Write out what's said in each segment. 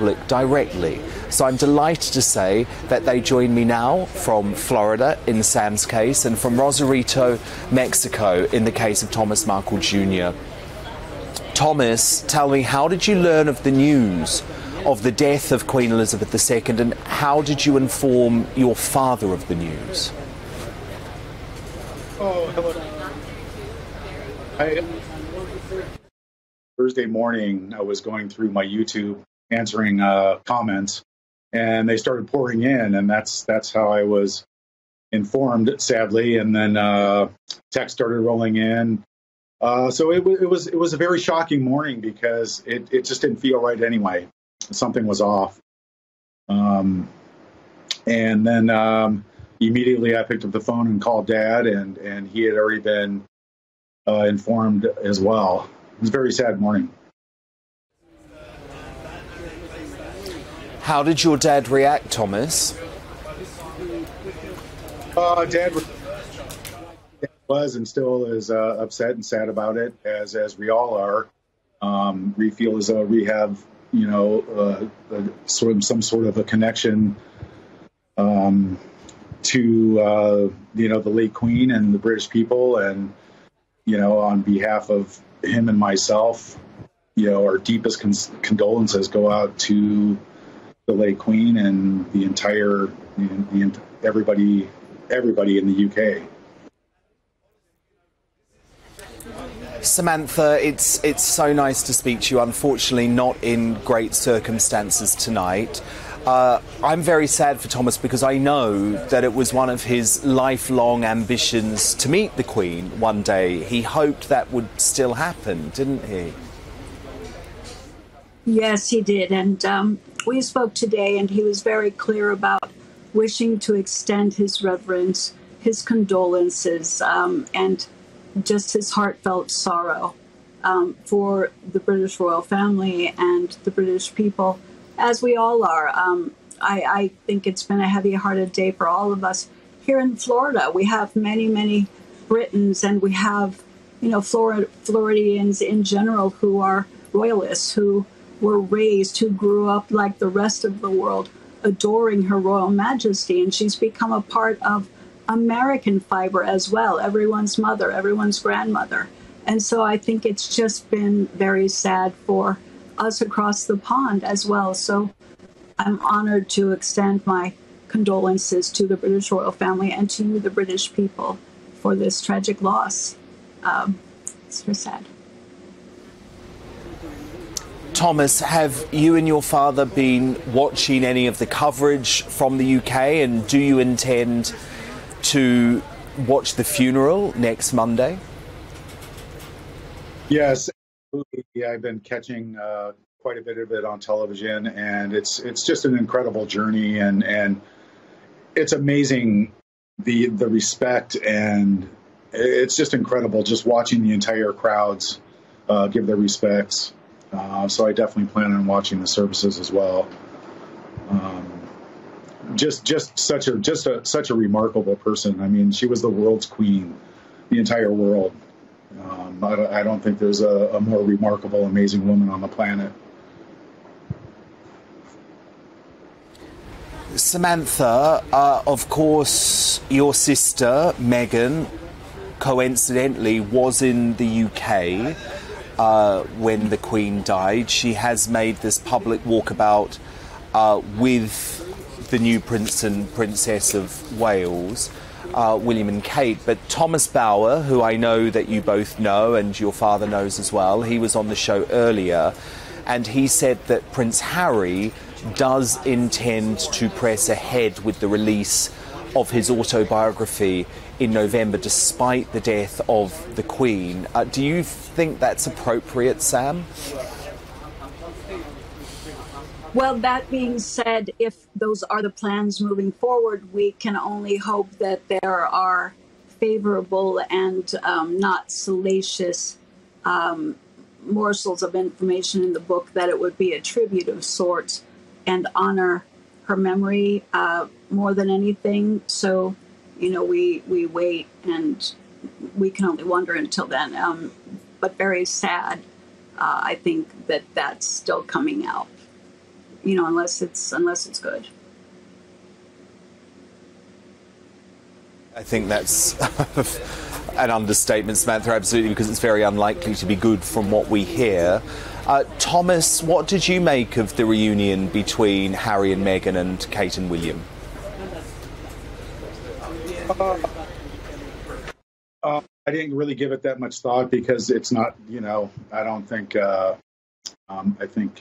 public directly. So I'm delighted to say that they join me now from Florida in Sam's case and from Rosarito, Mexico in the case of Thomas Markle Jr. Thomas, tell me, how did you learn of the news of the death of Queen Elizabeth II and how did you inform your father of the news? Oh, hello. I, Thursday morning, I was going through my YouTube answering uh, comments, and they started pouring in, and that's that's how I was informed, sadly. And then uh, text started rolling in. Uh, so it, it, was it was a very shocking morning because it, it just didn't feel right anyway. Something was off. Um, and then um, immediately I picked up the phone and called Dad, and and he had already been uh, informed as well. It was a very sad morning. How did your dad react, Thomas? Uh, dad was and still is uh, upset and sad about it, as as we all are. Um, we feel as though we have, you know, uh, a, sort of some sort of a connection um, to, uh, you know, the late Queen and the British people, and you know, on behalf of him and myself, you know, our deepest con- condolences go out to the late Queen and the entire, the, the everybody, everybody in the UK. Samantha, it's it's so nice to speak to you. Unfortunately, not in great circumstances tonight. Uh, I'm very sad for Thomas because I know that it was one of his lifelong ambitions to meet the Queen one day. He hoped that would still happen, didn't he? Yes, he did. And um, we spoke today, and he was very clear about wishing to extend his reverence, his condolences, um, and just his heartfelt sorrow um, for the British royal family and the British people, as we all are. Um, I, I, think it's been a heavy hearted day for all of us. Here in Florida, we have many, many Britons, and we have, you know, Flor- Floridians in general who are royalists, who were raised, who grew up like the rest of the world, adoring Her Royal Majesty. And she's become a part of American fiber as well, everyone's mother, everyone's grandmother. And so I think it's just been very sad for us across the pond as well. So I'm honored to extend my condolences to the British royal family and to the British people, for this tragic loss. Um, it's very sad. Thomas, have you and your father been watching any of the coverage from the UK, and do you intend to watch the funeral next Monday? Yes, I've been catching uh, quite a bit of it on television, and it's it's just an incredible journey, and and it's amazing the the respect, and it's just incredible just watching the entire crowds uh, give their respects. Uh, so I definitely plan on watching the services as well. Um, just just such a just a such a remarkable person. I mean, she was the world's queen, the entire world. Um, I, I, don't think there's a, a, more remarkable, amazing woman on the planet. Samantha, uh, of course, your sister Meghan, coincidentally, was in the UK uh, when the Queen died. She has made this public walkabout uh, with the new Prince and Princess of Wales, uh, William and Kate. But Thomas Bower, who I know that you both know and your father knows as well, he was on the show earlier, and he said that Prince Harry does intend to press ahead with the release of his autobiography in November, despite the death of the Queen. Uh, do you think that's appropriate, Sam? Well, that being said, if those are the plans moving forward, we can only hope that there are favorable and um, not salacious um, morsels of information in the book, that it would be a tribute of sorts and honor her memory uh, more than anything. So, you know, we, we wait and we can only wonder until then. Um, but very sad, uh, I think that that's still coming out. you know, unless it's unless it's good. I think that's an understatement, Samantha, absolutely, because it's very unlikely to be good from what we hear. Uh, Thomas, what did you make of the reunion between Harry and Meghan and Kate and William? Uh, uh, I didn't really give it that much thought because it's not, you know, I don't think, uh, um, I think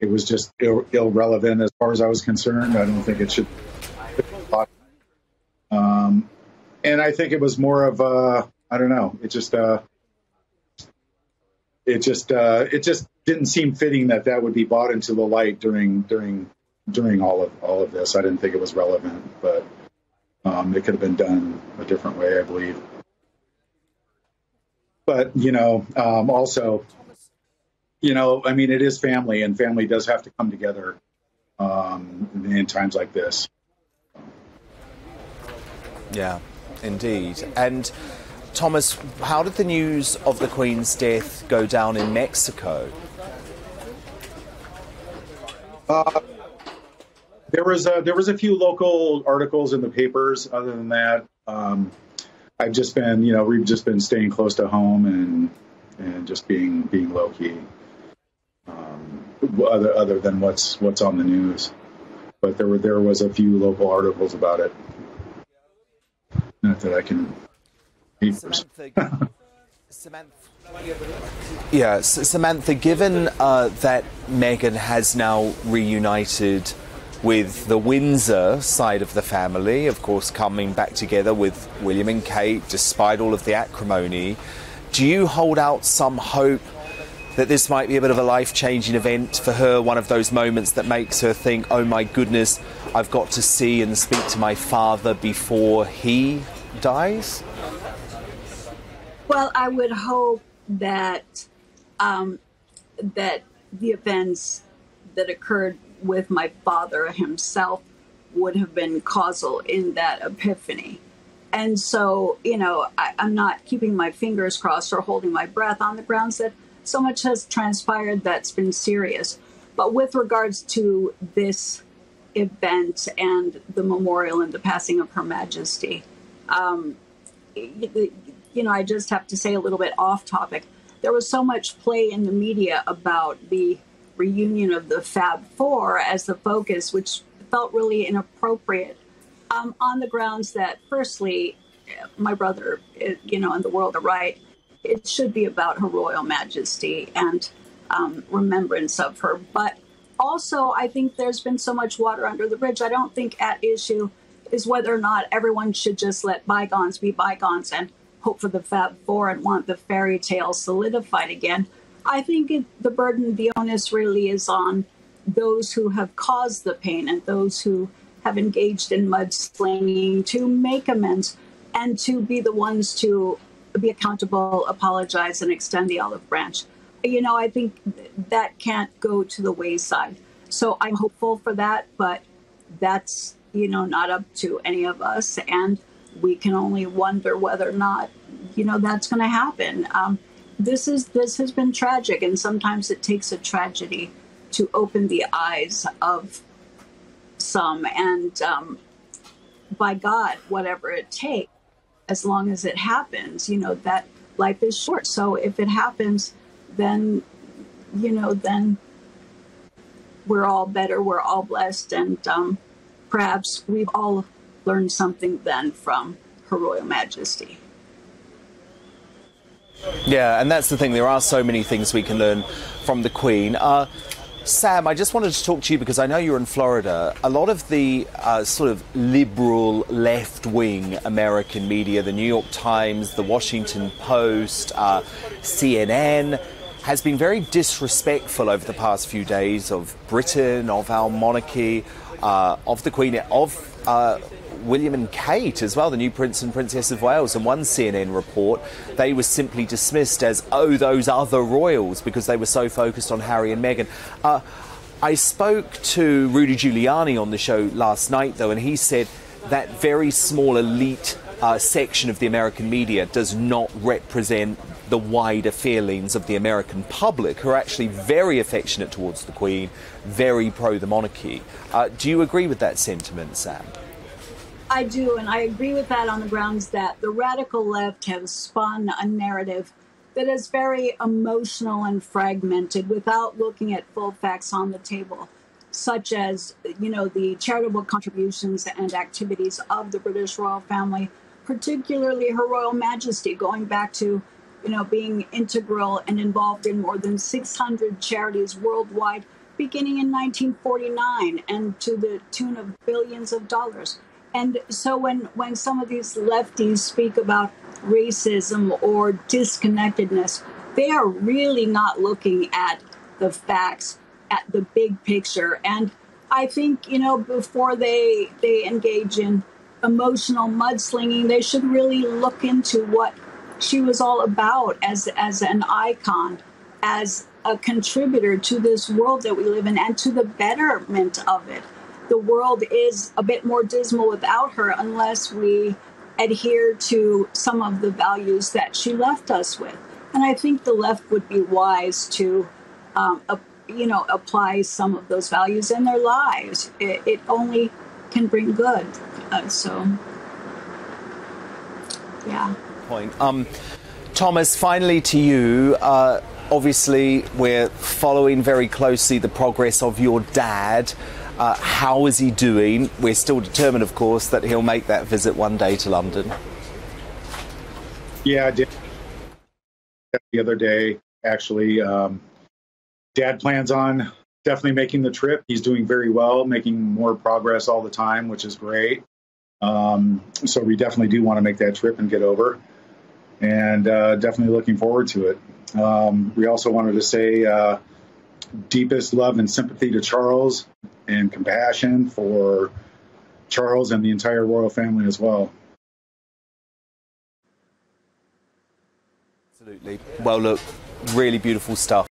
it was just Ill- irrelevant as far as I was concerned. I don't think it should. Um, and I think it was more of a, I don't know, it just, uh, it just, uh, it just didn't seem fitting that that would be brought into the light during, during, during all of all of this. I didn't think it was relevant, but um, it could have been done a different way, I believe. But you know, um, also, you know, I mean, it is family, and family does have to come together um, in times like this. Yeah, indeed. And Thomas, how did the news of the Queen's death go down in Mexico? Uh, there was a, there was a few local articles in the papers. Other than that, um, I've just been you know we've just been staying close to home and and just being being low key. Um, other other than what's what's on the news, but there were there was a few local articles about it. Not that I can. Samantha, Samantha, Samantha. Given uh, that Meghan has now reunited with the Windsor side of the family, of course, coming back together with William and Kate, despite all of the acrimony, do you hold out some hope that this might be a bit of a life changing event for her, one of those moments that makes her think, oh my goodness, I've got to see and speak to my father before he dies? Well, I would hope that um, that the events that occurred with my father himself would have been causal in that epiphany. And so, you know, I, am not keeping my fingers crossed or holding my breath on the grounds that so much has transpired that's been serious. But with regards to this event and the memorial and the passing of Her Majesty, um, you know, I just have to say a little bit off topic. There was so much play in the media about the reunion of the Fab Four as the focus, which felt really inappropriate um, on the grounds that, firstly, my brother, you know, and the world are right. It should be about Her Royal Majesty and um, remembrance of her. But also, I think there's been so much water under the bridge. I don't think at issue is whether or not everyone should just let bygones be bygones and hope for the Fab Four and want the fairy tale solidified again. I think it, the burden, the onus really is on those who have caused the pain and those who have engaged in mudslinging to make amends and to be the ones to be accountable, apologize, and extend the olive branch. You know, I think that can't go to the wayside. So I'm hopeful for that, but that's, you know, not up to any of us. And we can only wonder whether or not, you know, that's going to happen. Um, this is this has been tragic, and sometimes it takes a tragedy to open the eyes of some. And um, by God, whatever it takes, as long as it happens, you know that life is short. So if it happens, then you know then we're all better. We're all blessed, and um, perhaps we've all learned something then from Her Royal Majesty. Yeah, and that's the thing. There are so many things we can learn from the Queen. Uh, Sam, I just wanted to talk to you because I know you're in Florida. A lot of the uh, sort of liberal left wing American media, the New York Times, the Washington Post, uh, CNN, has been very disrespectful over the past few days of Britain, of our monarchy, uh, of the Queen, of uh, William and Kate as well, the new Prince and Princess of Wales. And one CNN report, they were simply dismissed as, oh, those other royals, because they were so focused on Harry and Meghan. Uh, I spoke to Rudy Giuliani on the show last night, though, and he said that very small elite uh, section of the American media does not represent the wider feelings of the American public, who are actually very affectionate towards the Queen, very pro the monarchy. Uh, do you agree with that sentiment, Sam? I do, and I agree with that on the grounds that the radical left have spun a narrative that is very emotional and fragmented without looking at full facts on the table, such as, you know, the charitable contributions and activities of the British royal family, particularly Her Royal Majesty, going back to, you know, being integral and involved in more than 600 charities worldwide, beginning in 1949 and to the tune of billions of dollars. And so when, when some of these lefties speak about racism or disconnectedness, they are really not looking at the facts, at the big picture. And I think, you know, before they they engage in emotional mudslinging, they should really look into what she was all about as as an icon, as a contributor to this world that we live in and to the betterment of it. The world is a bit more dismal without her unless we adhere to some of the values that she left us with. And I think the left would be wise to, um, you know, apply some of those values in their lives. It, it only can bring good. Uh, so, yeah. Point. Um, Thomas, finally to you. Uh, obviously, we're following very closely the progress of your dad. Uh, how is he doing? We're still determined, of course, that he'll make that visit one day to London. Yeah, I did the other day. Actually, um, Dad plans on definitely making the trip. He's doing very well, making more progress all the time, which is great. Um, so we definitely do want to make that trip and get over, and uh, definitely looking forward to it. Um, we also wanted to say uh, deepest love and sympathy to Charles and compassion for Charles and the entire royal family as well. Absolutely. Well, look, really beautiful stuff.